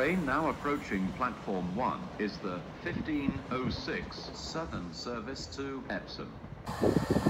train now approaching platform 1 is the 1506 Southern service to Epsom.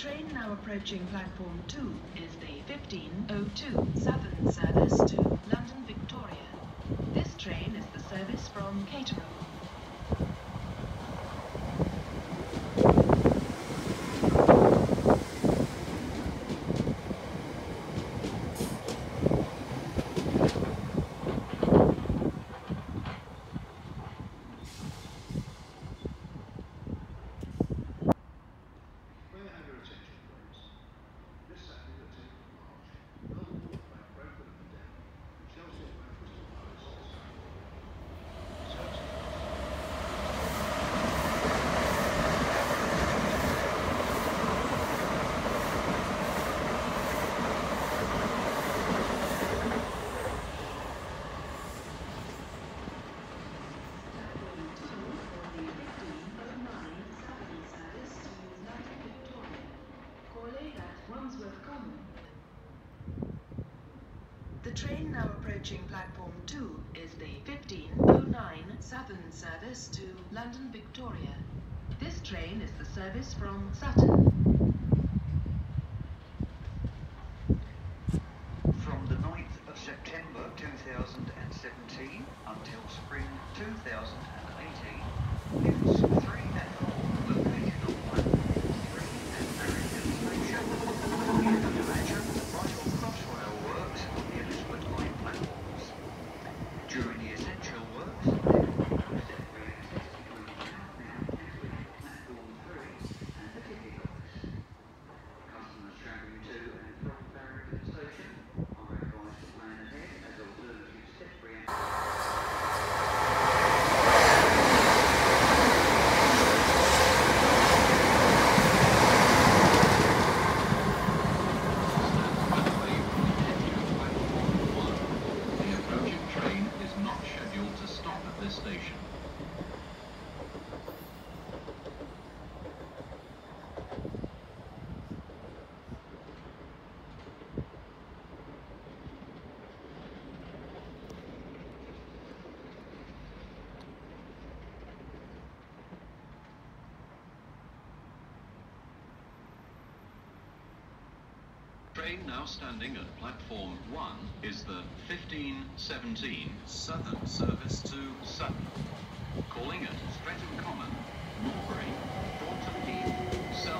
train now approaching platform 2 is the 1502 Southern service to London Victoria. This train is the service from Caterham. Approaching platform 2 is the 1509 Southern service to London Victoria. This train is the service from Sutton. From the 9th of September 2017 until spring 2018, Train now standing at platform 1 is the 1517 Southern service to Sutton. Calling at Streatham Common, Norbury, Thornton Heath, Selhurst,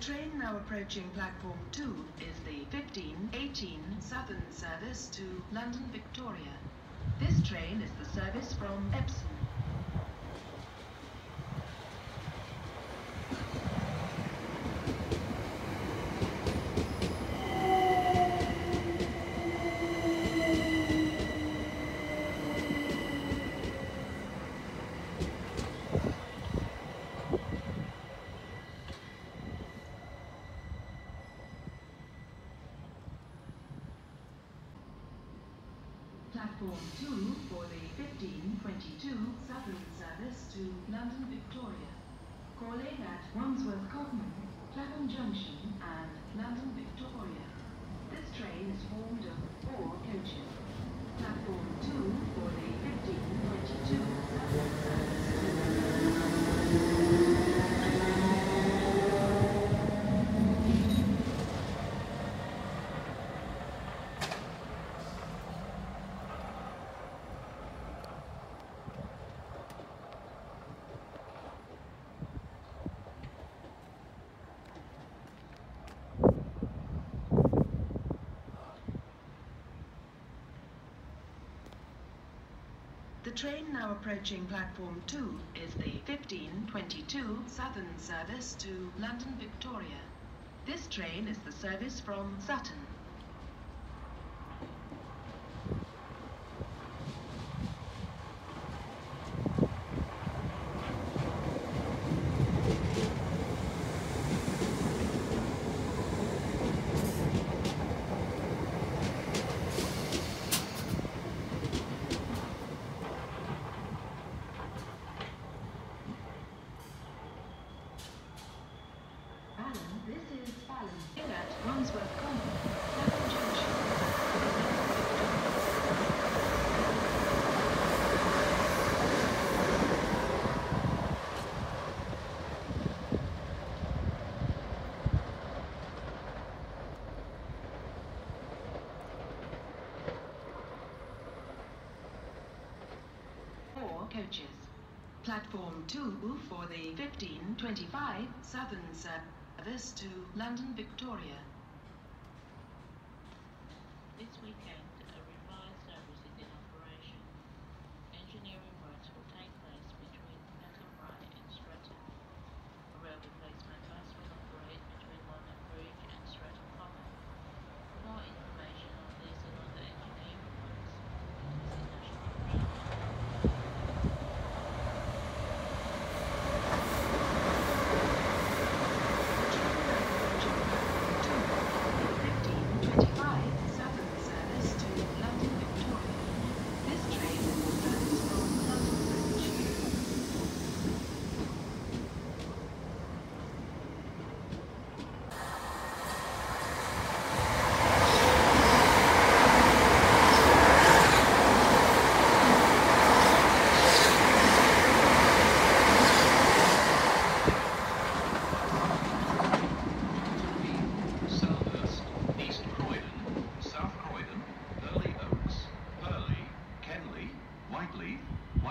train now approaching platform 2 is the 1518 Southern service to London Victoria. This train is the service from Epsom. Platform 2 for the 1522 Southern service to London Victoria. Calling at Wandsworth Common, Clapham And London Victoria. This train is formed of four coaches. Platform 2 for the 1522 Southern service train now approaching platform 2 is the 1522 Southern service to London Victoria. This train is the service from Sutton. Balham, this is Balham. In at Wandsworth Common, Clapham Junction. Four coaches. Platform 2 for the 1525 Southern service to London Victoria.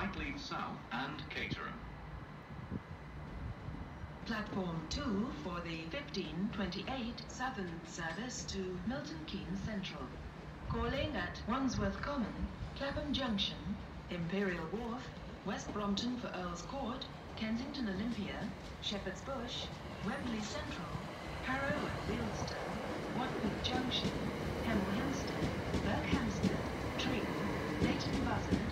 Whyteleafe South, and Caterham. Platform 2 for the 1528 Southern service to Milton Keynes Central. Calling at Wandsworth Common, Clapham Junction, Imperial Wharf, West Brompton for Earl's Court, Kensington Olympia, Shepherd's Bush, Wembley Central, Harrow and Wealdstone, Watford Junction, Hemel Hempstead, Berkhamsted, Tring, Leighton Buzzard,